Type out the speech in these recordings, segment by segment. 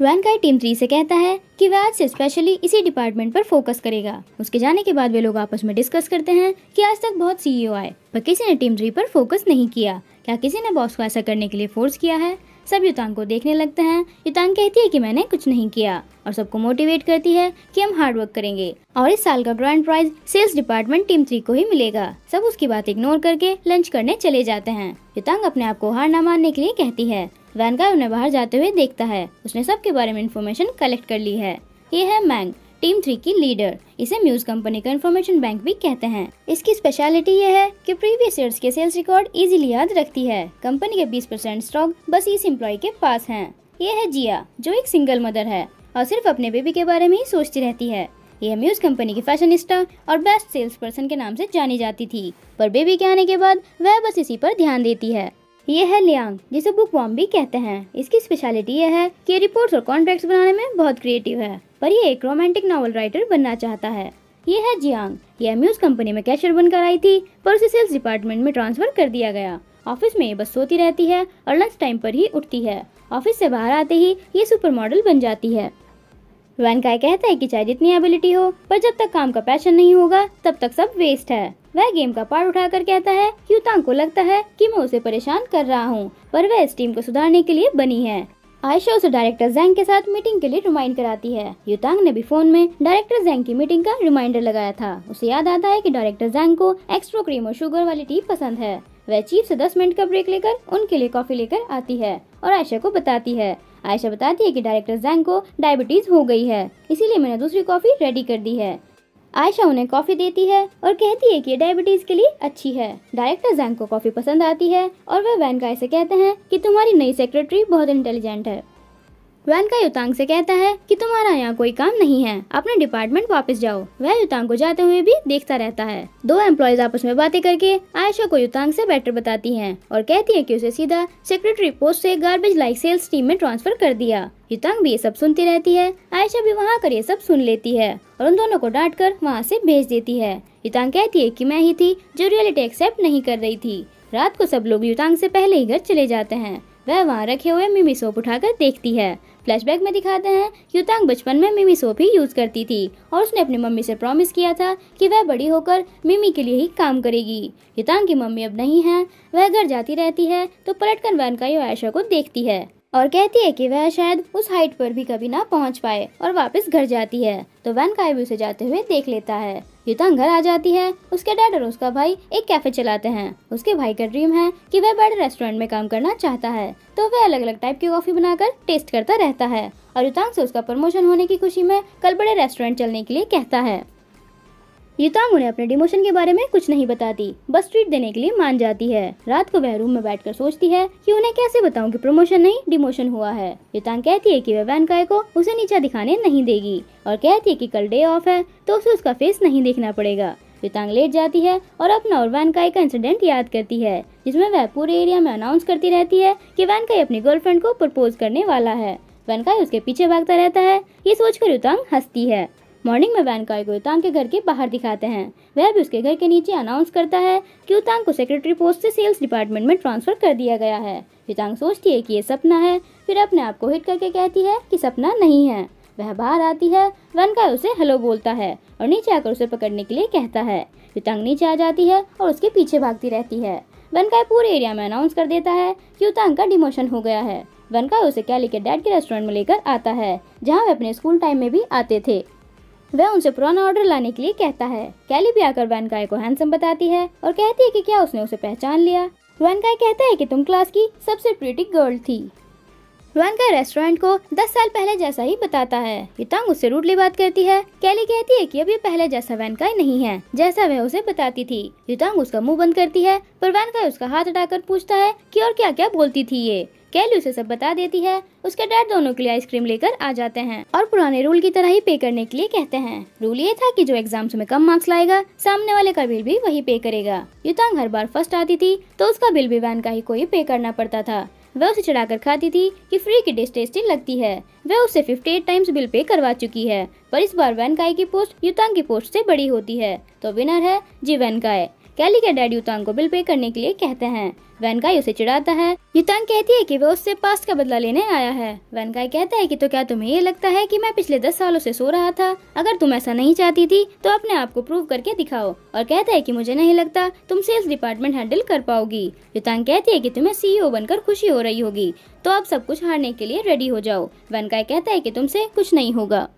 Van का team three से कहता है कि वह आज से स्पेशली इसी डिपार्टमेंट पर फोकस करेगा। उसके जाने के बाद वे लोग आपस में डिस्कस करते हैं कि आज तक बहुत सीईओ आए, पर किसी ने टीम थ्री पर फोकस नहीं किया। क्या किसी ने बॉस को ऐसा करने के लिए फोर्स किया है? सब युतांग को देखने लगते हैं। युतांग कहती है कि मैंने कुछ नहीं किया, और सबको मोटिवेट करती है कि हम हार्ड वर्क करेंगे, और इस साल का grand prize sales department team three को ही मिलेगा। सब उसकी बात इग्नोर करके लंच करने चले जाते हैं। युतांग अपने आप को हार न मानने के लिए कहती है वैनगाय उन्हें बाहर जाते हुए देखता है। उसने सबके बारे में इन्फॉर्मेशन कलेक्ट कर ली है। ये है मैंग टीम थ्री की लीडर इसे म्यूज कंपनी का इन्फॉर्मेशन बैंक भी कहते हैं। इसकी स्पेशलिटी ये है कि प्रीवियस ईयर्स के सेल्स रिकॉर्ड इजीली याद रखती है। कंपनी के 20 परसेंट स्टॉक बस इस एम्प्लॉय के पास हैं। ये है जिया जो एक सिंगल मदर है और सिर्फ़ अपने बेबी के बारे में ही सोचती रहती है। यह म्यूज कंपनी की फैशनिस्टा और बेस्ट सेल्स पर्सन के नाम से जानी जाती थी। पर बेबी के आने के बाद वह बस इसी पर ध्यान देती है। ये है लियांग, जिसे बुक वॉम भी कहते हैं। इसकी स्पेशलिटी ये है कि रिपोर्ट्स और कॉन्ट्रैक्ट्स बनाने में बहुत क्रिएटिव है, पर ये एक रोमांटिक नॉवल राइटर बनना चाहता है। ये है जियांग, ये म्यूज कंपनी में कैशियर बनकर आई थी, पर उसे सेल्स डिपार्टमेंट में ट्रांसफ़र कर दिया गया। ऑफ़िस में ये बस सोती रहती है और लंच टाइम पर ही उठती है। ऑफ़िस से बाहर आते ही ये सुपर मॉडल बन जाती है। वैन काय कहता है कि चाहे जितनी एबिलिटी हो, पर जब तक काम का पैशन नहीं होगा, तब तक सब वेस्ट है। वह गेम का पार्ट उठाकर कहता है युतांग को लगता है कि मैं उसे परेशान कर रहा हूँ, पर वह इस टीम को सुधारने के लिए बनी है। आयशा उसे डायरेक्टर जैंग के साथ मीटिंग के लिए रिमाइंड कराती है। युतांग ने भी फ़ोन में डायरेक्टर जैंग की मीटिंग का रिमाइंडर लगाया था। उसे याद आता है कि डायरेक्टर जैंग को एक्स्ट्रा क्रीम और शुगर वाली टी पसंद है। वह चीफ से दस मिनट का ब्रेक लेकर उनके लिए कॉफ़ी लेकर आती है और आयशा को बताती है। आयशा बताती है कि डायरेक्टर जैंग को डायबिटीज़ हो गई है, इसीलिए मैंने दूसरी कॉफ़ी रेडी कर दी है। आयशा उन्हें कॉफ़ी देती है और कहती है कि ये डायबिटीज़ के लिए अच्छी है। डायरेक्टर जैंग को कॉफ़ी पसंद आती है और वह वैन का ऐसे कहते हैं कि तुम्हारी नई सेक्रेटरी बहुत इंटेलिजेंट है। वैन का युतांग से कहता है कि तुम्हारा यहाँ कोई काम नहीं है। अपने डिपार्टमेंट वापस जाओ। वह युतांग को जाते हुए भी देखता रहता है। दो एम्प्लॉयज़ आपस में बातें करके आयशा को युतांग से बेटर बताती हैं और कहती है कि उसे सीधा सेक्रेटरी पोस्ट से गार्बेज लाइक सेल्स टीम में ट्रांसफ़र कर दिया। युतांग भी ये सब सुनती रहती है। आयशा भी वहाँ कर ये सब सुन लेती है और उन दोनों को डांट कर वहाँ से भेज देती है। युतांग कहती है कि मैं ही थी जो रियलिटी एक्सेप्ट नहीं कर रही थी। रात को सब लोग युतांग से पहले ही घर चले जाते हैं। वह वहाँ रखे हुए मिमी सोप उठाकर देखती है। फ्लैशबैक में दिखाते हैं, युतांग बचपन में मिमी सोप ही यूज़ करती थी और उसने अपनी मम्मी से प्रॉमिस किया था कि वह बड़ी होकर मिमी के लिए ही काम करेगी। युतांग की मम्मी अब नहीं है, वह घर जाती रहती है तो पलटकर वैन का आयशा को देखती है। और कहती है कि वह शायद उस हाइट पर भी कभी ना पहुँच पाए और वापस घर जाती है। तो वैन का भी उसे जाते हुए देख लेता है। युतांग घर आ जाती है। उसके डैड और उसका भाई एक कैफ़े चलाते हैं। उसके भाई का ड्रीम है कि वह बड़े रेस्टोरेंट में काम करना चाहता है। तो वह अलग अलग टाइप की कॉफ़ी बनाकर टेस्ट करता रहता है। और युतांग से उसका प्रमोशन होने की खुशी में कल बड़े रेस्टोरेंट चलने के लिए कहता है। युतांग उन्हें अपने डिमोशन के बारे में कुछ नहीं बताती। बस ट्रीट देने के लिए मान जाती है। रात को वह रूम में बैठकर सोचती है कि उन्हें कैसे बताऊँ कि प्रमोशन नहीं, डिमोशन हुआ है। युतांग कहती है कि वह वैन काय को उसे नीचा दिखाने नहीं देगी और कहती है कि कल डे ऑफ़ है तो उसे उसका फेस नहीं देखना पड़ेगा। युतांग लेट जाती है और अपना और वैन काय का इंसिडेंट याद करती है, जिसमें वह पूरे एरिया में अनाउंस करती रहती है कि वैन काय अपनी गर्लफ्रेंड को प्रपोज करने वाला है। वैन काय उसके पीछे भागता रहता है। ये सोचकर युतांग हंसती है। मॉर्निंग में वैन काय को युतांग के घर के बाहर दिखाते हैं। वह भी उसके घर के नीचे अनाउंस करता है कि युतांग को सेक्रेटरी पोस्ट से सेल्स डिपार्टमेंट में ट्रांसफ़र कर दिया गया है। युतांग सोचती है कि ये सपना है, फिर अपने आप को हिट करके कहती है कि सपना नहीं है। वह बाहर आती है, वैन काय उसे हेलो बोलता है और नीचे आकर उसे पकड़ने के लिए कहता है। युतांग नीचे आ जाती है और उसके पीछे भागती रहती है। वनकाय पूरे एरिया में अनाउंस कर देता है कि युतांग का डिमोशन हो गया है। वनकाय उसे कैली के डैड के रेस्टोरेंट में लेकर आता है, जहाँ वे अपने स्कूल टाइम में भी आते थे। वह उनसे पुराना ऑर्डर लाने के लिए कहता है। कैली भी आकर वैनकाय को हैंडसम बताती है और कहती है कि क्या उसने उसे पहचान लिया। वैनकाय कहता है कि तुम क्लास की सबसे प्रीटी गर्ल थी। वैनकाय रेस्टोरेंट को 10 साल पहले जैसा ही बताता है। युतांग उससे रूडली बात करती है। कैली कहती है कि अब ये पहले जैसा वैनकाय नहीं है, जैसा वह उसे बताती थी। युतांग उसका मुँह बंद करती है, पर वैनकाय उसका हाथ हटाकर पूछता है कि और क्या क्या बोलती थी ये। कैली उसे सब बता देती है। उसके डैड दोनों के लिए आइसक्रीम लेकर आ जाते हैं और पुराने रूल की तरह ही पे करने के लिए कहते हैं। रूल ये था कि जो एग्ज़ाम्स में कम मार्क्स लाएगा, सामने वाले का बिल भी वही पे करेगा। युतांग हर बार फ़र्स्ट आती थी तो उसका बिल भी वैन का ही कोई पे करना पड़ता था। वह उसे चढ़ाकर खाती थी कि फ्री की डिश टेस्टी लगती है। वह उससे 58 टाइम्स बिल पे करवा चुकी है, पर इस बार वैन काय की पोस्ट युतांग की पोस्ट से बड़ी होती है तो विनर है जी वैन काय कैली के डैड युतांग को बिल पे करने के लिए कहते हैं। वैनकाई उसे चिढ़ाता है। युतांग कहती है कि वो उससे पास का बदला लेने आया है। वैनकाई कहता है कि तो क्या तुम्हें ये लगता है कि मैं पिछले दस सालों से सो रहा था? अगर तुम ऐसा नहीं चाहती थी तो अपने आप को प्रूव करके दिखाओ। और कहता है कि मुझे नहीं लगता, तुम सेल्स डिपार्टमेंट हैंडल कर पाओगी। युतांग कहती है कि तुम्हें सीईओ बनकर खुशी हो रही होगी। तो अब सब कुछ हारने के लिए रेडी हो जाओ। वैनकाई कहता है कि तुमसे कुछ नहीं होगा।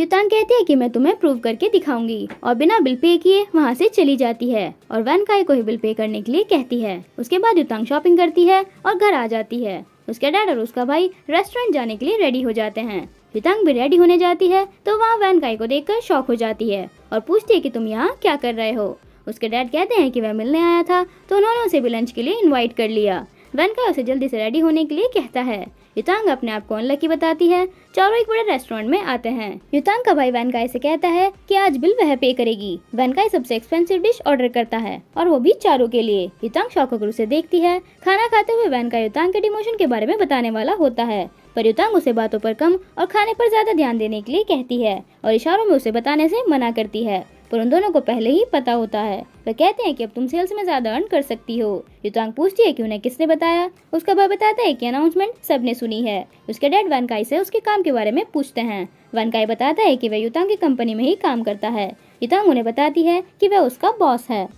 युतांग कहती है कि मैं तुम्हें प्रूव करके दिखाऊँगी। और बिना बिल पे किए वहाँ से चली जाती है। और वैन काय को ही बिल पे करने के लिए कहती है। उसके बाद युतांग शॉपिंग करती है और घर आ जाती है। उसके डैड और उसका भाई रेस्टोरेंट जाने के लिए रेडी हो जाते हैं। युतांग भी रेडी होने जाती है तो वहाँ वैन काय को देखकर शौक हो जाती है और पूछती है की तुम यहाँ क्या कर रहे हो? उसके डैड कहते हैं कि वह मिलने आया था तो उन्होंने उसे भी लंच के लिए इन्वाइट कर लिया। वैन काय उसे जल्दी से रेडी होने के लिए कहता है। युतांग अपने आप को अनलकी बताती है। चारों एक बड़े रेस्टोरेंट में आते हैं। युतांग का भाई वैनकाई से कहता है कि आज बिल वह पे करेगी। वैनकाई सबसे एक्सपेंसिव डिश ऑर्डर करता है, और वो भी चारों के लिए। युतांग शौक उसे देखती है। खाना खाते हुए वैनकाई युतांग के डिमोशन के बारे में बताने वाला होता है। पर युतांग उसे बातों पर कम और खाने पर ज़्यादा ध्यान देने के लिए कहती है, और इशारों में उसे बताने से मना करती है। पर उन दोनों को पहले ही पता होता है। वह कहते हैं कि अब तुम सेल्स में ज़्यादा अर्न कर सकती हो। युतांग पूछती है कि उन्हें किसने बताया? उसका भाई बताता है कि अनाउंसमेंट सबने सुनी है। उसके डैड वनकाई से उसके काम के बारे में पूछते हैं। वनकाई बताता है कि वह युतांग की कंपनी में ही काम करता है। युतांग उन्हें बताती है कि वह उसका बॉस है।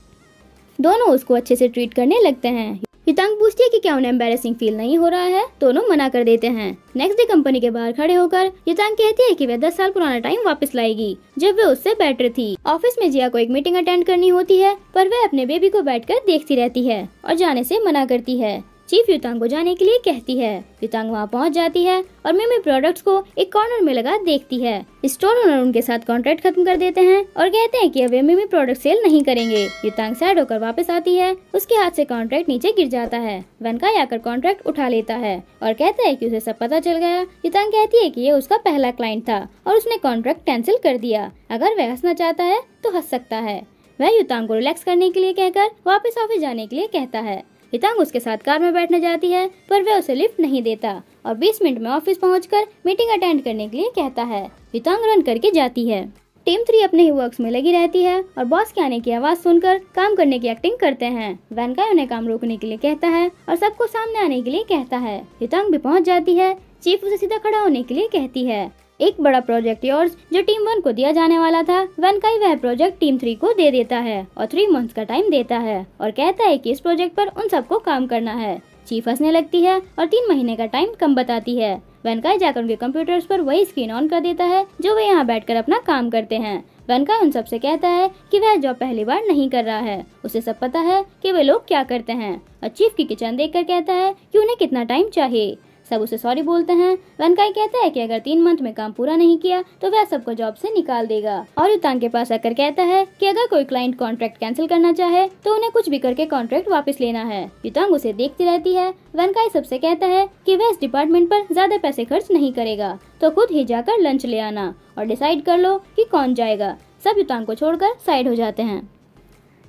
दोनों उसको अच्छे से ट्रीट करने लगते हैं। युतांग पूछती है कि क्या उन्हें एम्बेसिंग फील नहीं हो रहा है? दोनों मना कर देते हैं। नेक्स्ट डे कंपनी के बाहर खड़े होकर युतांग कहती है कि वह दस साल पुराना टाइम वापस लाएगी, जब वे उससे बेटर थी। ऑफ़िस में जिया को एक मीटिंग अटेंड करनी होती है, पर वह अपने बेबी को बैठकर देखती रहती है और जाने से मना करती है। चीफ युतांग को जाने के लिए कहती है। युतांग वहाँ पहुँच जाती है और मिमी प्रोडक्ट्स को एक कॉर्नर में लगा देखती है। स्टोर ओनर उनके साथ कॉन्ट्रैक्ट खत्म कर देते हैं और कहते हैं कि अब वे मिमी प्रोडक्ट सेल नहीं करेंगे। युतांग सैड होकर वापस आती है। उसके हाथ से कॉन्ट्रैक्ट नीचे गिर जाता है। वनकाई आकर कॉन्ट्रैक्ट उठा लेता है और कहता है की उसे सब पता चल गया। युतांग कहती है की ये उसका पहला क्लाइंट था और उसने कॉन्ट्रैक्ट कैंसिल कर दिया। अगर वह हंसना चाहता है तो हंस सकता है। वह युतांग को रिलैक्स करने के लिए कहकर वापस ऑफ़िस जाने के लिए कहता है। हितांग उसके साथ कार में बैठने जाती है, पर वह उसे लिफ्ट नहीं देता और 20 मिनट में ऑफ़िस पहुंचकर मीटिंग अटेंड करने के लिए कहता है। हितांग रन करके जाती है। टीम थ्री अपने ही वर्क्स में लगी रहती है और बॉस के आने की आवाज़ सुनकर काम करने की एक्टिंग करते हैं। वैनकाय उन्हें काम रोकने के लिए कहता है और सबको सामने आने के लिए कहता है। हितांग भी पहुँच जाती है। चीफ उसे सीधा खड़ा होने के लिए कहती है। एक बड़ा प्रोजेक्ट योर्स जो टीम वन को दिया जाने वाला था वन वनकाई वह प्रोजेक्ट टीम थ्री को दे देता है और थ्री मंथ्स का टाइम देता है और कहता है कि इस प्रोजेक्ट पर उन सबको काम करना है। चीफ हंसने लगती है और तीन महीने का टाइम कम बताती है। वनकाई जाकर उनके कंप्यूटर्स पर वही स्क्रीन ऑन कर देता है, जो वे यहाँ बैठकर अपना काम करते हैं। वनकाई उन सबसे कहता है कि वह जॉब पहली बार नहीं कर रहा है। उसे सब पता है कि वे लोग क्या करते हैं। और चीफ की किचन देखकर कहता है कि उन्हें कितना टाइम चाहिए। सब उसे सॉरी बोलते हैं। वनकाई कहता है कि अगर तीन मंथ में काम पूरा नहीं किया तो वह सबको जॉब से निकाल देगा। और युतांग के पास आकर कहता है कि अगर कोई क्लाइंट कॉन्ट्रैक्ट कैंसिल करना चाहे तो उन्हें कुछ भी करके कॉन्ट्रैक्ट वापस लेना है। युतांग उसे देखती रहती है। वनकाई सबसे कहता है कि वह इस डिपार्टमेंट पर ज़्यादा पैसे खर्च नहीं करेगा। तो खुद ही जाकर लंच ले आना और डिसाइड कर लो कि कौन जाएगा। सब युतांग को छोड़कर साइड हो जाते हैं।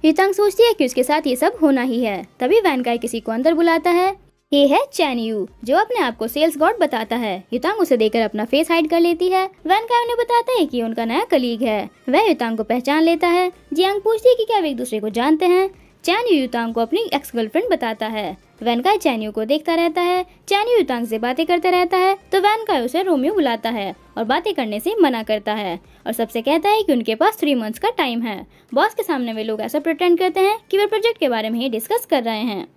युतांग सोचती है कि उसके साथ ये सब होना ही है। तभी वैनकाई किसी को अंदर बुलाता है। ये है चैन यू जो अपने आप को सेल्स गॉड बताता है। युतांग उसे देखकर अपना फेस हाइड कर लेती है। वैन का उन्हें बताता है कि उनका नया कलीग है। वह युतांग को पहचान लेता है। जियांग पूछती है कि क्या वे एक दूसरे को जानते हैं। चैन यू युतांग को अपनी एक्स गर्लफ्रेंड बताता है। वैनकाय चैन्यू को देखता रहता है। चैन्यू युतांग से बातें करता रहता है। तो वैनकाय उसे रोमियो बुलाता है और बातें करने से मना करता है और सबसे कहता है कि उनके पास थ्री मंथ्स का टाइम है। बॉस के सामने वे लोग ऐसा प्रिटेंड करते हैं कि वे प्रोजेक्ट के बारे में ही डिस्कस कर रहे हैं।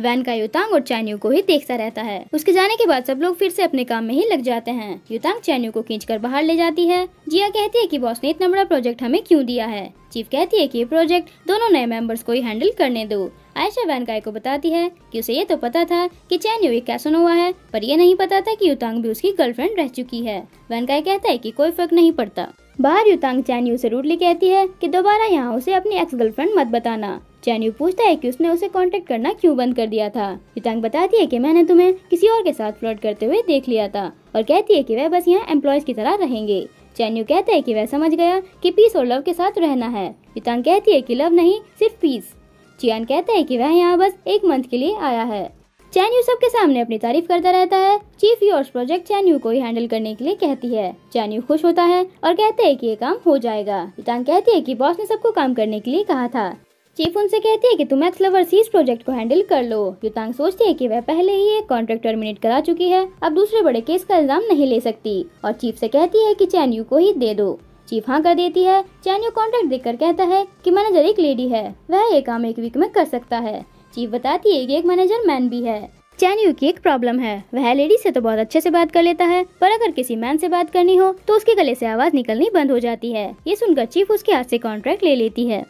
वैन का युतांग और चैन्यू को ही देखता रहता है। उसके जाने के बाद सब लोग फिर से अपने काम में ही लग जाते हैं। युतांग चैन्यू को खींच बाहर ले जाती है। जिया कहती है की बॉस ने इतना बड़ा प्रोजेक्ट हमें क्यूँ दिया है? चीफ कहती है की प्रोजेक्ट दोनों नए मेंबर्स को ही हैंडल करने दो। आयशा वैनकाय को बताती है कि उसे ये तो पता था कि चैन्यू एक कैसन हुआ है, पर यह नहीं पता था कि युतांग भी उसकी गर्लफ्रेंड रह चुकी है। वैनकाय कहता है कि कोई फ़र्क नहीं पड़ता। बाहर युतांग चैन्यू से रूडली कहती है कि दोबारा यहाँ उसे अपनी एक्स गर्लफ्रेंड मत बताना। चैन्यू पूछता है कि उसने उसे कांटेक्ट करना क्यों बंद कर दिया था? युतांग बताती है कि मैंने तुम्हें किसी और के साथ फ्लर्ट करते हुए देख लिया था, और कहती है कि वह बस यहाँ एम्प्लॉयज़ की तरह रहेंगे। चैन्यू कहता है कि वह समझ गया कि पीस और लव के साथ रहना है। युतांग कहती है कि लव नहीं, सिर्फ़ पीस चियान कहता है कि वह यहाँ बस एक मंथ के लिए आया है। चैन्यू सबके सामने अपनी तारीफ़ करता रहता है। चीफ योर्स प्रोजेक्ट चैन्यू को ही हैंडल करने के लिए कहती है। चैन्यू खुश होता है और कहते हैं कि ये काम हो जाएगा। युतांग कहती है कि बॉस ने सबको काम करने के लिए कहा था। चीफ उनसे कहती है कि तुम एक्स लवर सीज प्रोजेक्ट को हैंडल कर लो। युतांग सोचती है कि वह पहले ही एक कॉन्ट्रैक्ट टर्मिनेट करा चुकी है। अब दूसरे बड़े केस का इल्ज़ाम नहीं ले सकती। और चीफ से कहती है कि चैन यू को ही दे दो। चीफ हाँ कर देती है। चैन यू कॉन्ट्रैक्ट देख कहता है की मैनेजर एक लेडी है। वह ये काम एक वीक में कर सकता है। चीफ बताती है कि एक मैनेजर मैन भी है। चैन यू की एक प्रॉब्लम है। वह लेडी से तो बहुत अच्छे से बात कर लेता है। पर अगर किसी मैन से बात करनी हो तो उसके गले से आवाज़ निकलनी बंद हो जाती है। ये सुनकर चीफ उसके हाथ से कॉन्ट्रैक्ट ले लेती है।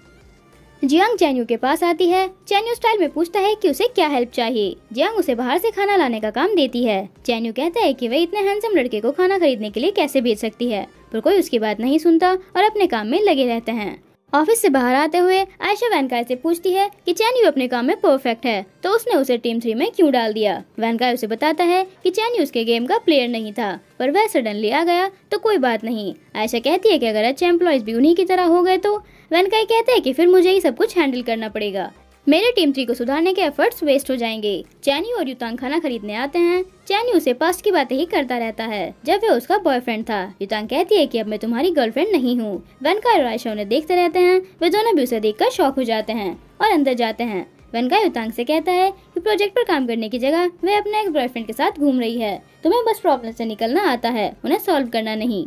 जियांग चैन्यू के पास आती है। चैन्यू स्टाइल में पूछता है कि उसे क्या हेल्प चाहिए। जियांग उसे बाहर से खाना लाने का काम देती है। चैन्यू कहता है कि वह इतने हैंडसम लड़के को खाना खरीदने के लिए कैसे भेज सकती है, पर कोई उसकी बात नहीं सुनता और अपने काम में लगे रहते हैं। ऑफ़िस से बाहर आते हुए आयशा वैनकाय से पूछती है कि चैन्यू अपने काम में परफेक्ट है तो उसने उसे टीम थ्री में क्यों डाल दिया? वैनकाय उसे बताता है कि चैन्यू उसके गेम का प्लेयर नहीं था, पर वह सडनली आ गया तो कोई बात नहीं। आयशा कहती है कि अगर अच्छे एम्प्लॉयज़ भी उन्हीं की तरह हो गए तो वैनकाई कहते हैं कि फिर मुझे ही सब कुछ हैंडल करना पड़ेगा। मेरे टीम थ्री को सुधारने के एफर्ट्स वेस्ट हो जाएँगे। चैनी और युतांग खाना खरीदने आते हैं। चैनी उसे पास्ट की बातें ही करता रहता है, जब वह उसका बॉयफ्रेंड था। युतांग कहती है कि अब मैं तुम्हारी गर्लफ्रेंड नहीं हूँ। वनका और आयशा उन्हें देखते रहते हैं, वे दोनों भी उसे देखकर शौक हो जाते हैं और अंदर जाते हैं। वनका युतांग से कहता है कि प्रोजेक्ट पर काम करने की जगह वह अपने एक बॉयफ्रेंड के साथ घूम रही है, तुम्हें बस प्रॉब्लम से निकलना आता है, उन्हें सॉल्व करना नहीं।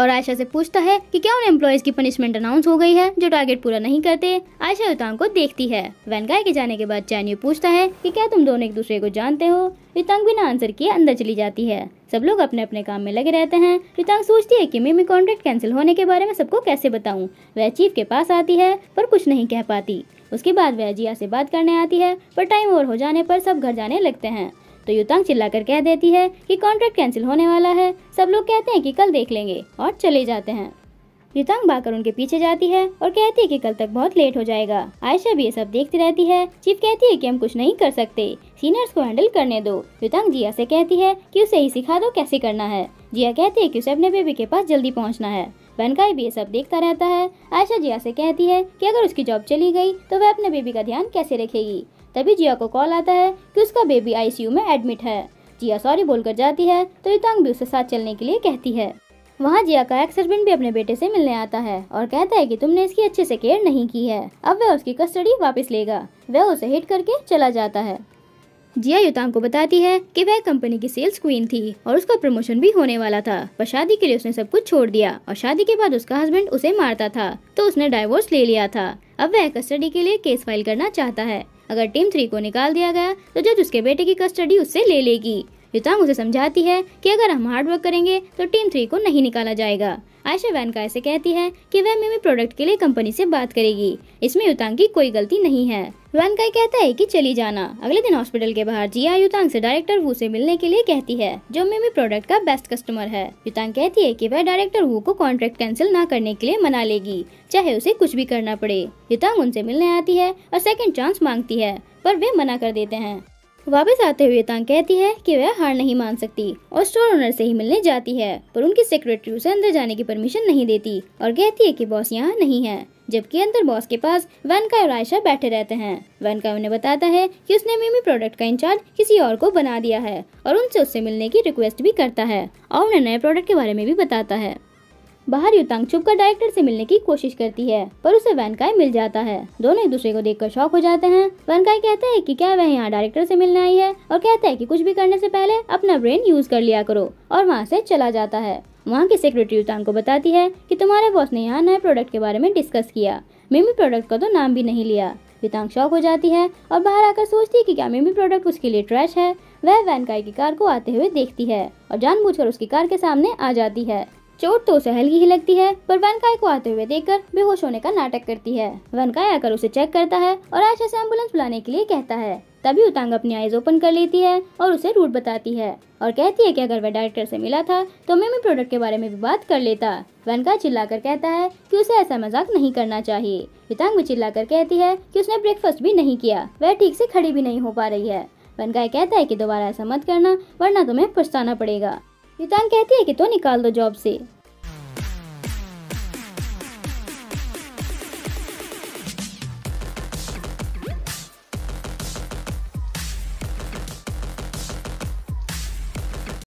और आयशा से पूछता है कि क्या उन एम्प्लॉयज़ की पनिशमेंट अनाउंस हो गई है, जो टारगेट पूरा नहीं करते? आयशा युतांग को देखती है। वैनगाय के जाने के बाद चैन्यू पूछता है कि क्या तुम दोनों एक दूसरे को जानते हो? युतांग बिना आंसर किए अंदर चली जाती है। सब लोग अपने अपने काम में लगे रहते हैं। युतांग सोचती है कि मैं कॉन्ट्रैक्ट कैंसिल होने के बारे में सबको कैसे बताऊँ? वह चीफ के पास आती है, पर कुछ नहीं कह पाती। उसके बाद वह जिया से बात करने आती है, पर टाइम ओवर हो जाने पर सब घर जाने लगते हैं। तो युतांग चिल्लाकर कह देती है कि कॉन्ट्रैक्ट कैंसिल होने वाला है। सब लोग कहते हैं कि कल देख लेंगे और चले जाते हैं। युतांग बाकर उनके पीछे जाती है और कहती है कि कल तक बहुत लेट हो जाएगा। आयशा भी ये सब देखती रहती है। चीफ कहती है कि हम कुछ नहीं कर सकते। सीनियर्स को हैंडल करने दो। युतांग जिया से कहती है कि उसे ही सिखा दो कैसे करना है। जिया कहती है कि उसे अपने बेबी के पास जल्दी पहुँचना है। बनकाई भी ये सब देखता रहता है। आयशा जिया से कहती है कि अगर उसकी जॉब चली गई तो वह अपने बेबी का ध्यान कैसे रखेगी? तभी जिया को कॉल आता है कि उसका बेबी आईसीयू में एडमिट है। जिया सॉरी बोलकर जाती है तो युतांग भी उसके साथ चलने के लिए कहती है। वहाँ जिया का एक्स हस्बैंड भी अपने बेटे से मिलने आता है और कहता है कि तुमने इसकी अच्छे से केयर नहीं की है। अब वह उसकी कस्टडी वापस लेगा। वह उसे हिट करके चला जाता है। जिया युतांग को बताती है कि वह कंपनी की सेल्स क्वीन थी और उसका प्रमोशन भी होने वाला था, पर शादी के लिए उसने सब कुछ छोड़ दिया और शादी के बाद उसका हस्बैंड उसे मारता था तो उसने डाइवोर्स ले लिया था। अब वह कस्टडी के लिए केस फ़ाइल करना चाहता है। अगर टीम थ्री को निकाल दिया गया तो जज उसके बेटे की कस्टडी उससे ले लेगी। युतांग उसे समझाती है कि अगर हम हार्ड वर्क करेंगे तो टीम थ्री को नहीं निकाला जाएगा। आयशा वैनका ऐसे कहती है कि वह मिमी प्रोडक्ट के लिए कंपनी से बात करेगी। इसमें युतांग की कोई गलती नहीं है। वैनकाई कहता है कि चली जाना। अगले दिन हॉस्पिटल के बाहर जिया युतांग से डायरेक्टर वू से मिलने के लिए कहती है, जो मिमी प्रोडक्ट का बेस्ट कस्टमर है। युतांग कहती है कि वह डायरेक्टर वू को कॉन्ट्रैक्ट कैंसिल न करने के लिए मना लेगी, चाहे उसे कुछ भी करना पड़े। युतांग उनसे मिलने आती है और सेकेंड चांस मांगती है, पर वे मना कर देते हैं। वापस आते हुए तांग कहती है कि वह हार नहीं मान सकती और स्टोर ओनर से ही मिलने जाती है, पर उनकी सेक्रेटरी उसे अंदर जाने की परमिशन नहीं देती और कहती है कि बॉस यहाँ नहीं है। जबकि अंदर बॉस के पास वनका और आयशा बैठे रहते हैं। वनका उन्हें बताता है कि उसने मिमी प्रोडक्ट का इंचार्ज किसी और को बना दिया है और उनसे उससे मिलने की रिक्वेस्ट भी करता है और उन्हें नए प्रोडक्ट के बारे में भी बताता है। बाहर युतांग छुपकर डायरेक्टर से मिलने की कोशिश करती है, पर उसे वैनकाय मिल जाता है। दोनों एक दूसरे को देखकर शौक हो जाते हैं। वैनकाय कहता है कि क्या वह यहाँ डायरेक्टर से मिलने आई है और कहता है कि कुछ भी करने से पहले अपना ब्रेन यूज़ कर लिया करो और वहाँ से चला जाता है। वहाँ की सेक्रेटरी उतान को बताती है कि तुम्हारे बॉस ने यहाँ नए प्रोडक्ट के बारे में डिस्कस किया। मिमी प्रोडक्ट का तो नाम भी नहीं लिया। वितान शौक हो जाती है और बाहर आकर सोचती है कि क्या मिमी प्रोडक्ट उसके लिए ट्रैश है। वह वैनकाई की कार को आते हुए देखती है और जानबूझकर उसकी कार के सामने आ जाती है। चोट तो उसे हल्की ही लगती है, पर वनकाय को आते हुए देखकर बेहोश होने का नाटक करती है। वनकाय आकर उसे चेक करता है और आयशा से एंबुलेंस बुलाने के लिए कहता है। तभी उतांग अपनी आईज ओपन कर लेती है और उसे रूट बताती है और कहती है कि अगर वह डायरेक्टर से मिला था तो मैं प्रोडक्ट के बारे में भी बात कर लेता। वनका चिल्लाकर कहता है कि उसे ऐसा मज़ाक नहीं करना चाहिए। युतांग भी चिल्लाकर कहती है कि उसने ब्रेकफास्ट भी नहीं किया, वह ठीक से खड़ी भी नहीं हो पा रही है। वनकाय कहता है कि दोबारा ऐसा मत करना, वरना तुम्हें पछताना पड़ेगा। युतान कहती है कि तो निकाल दो जॉब से।